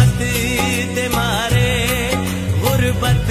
मत ते मारे गुरबत